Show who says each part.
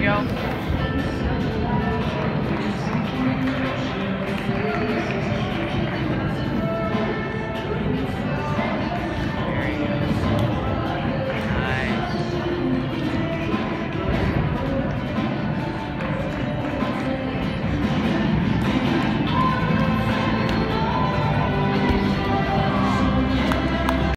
Speaker 1: you go.